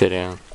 Sit down.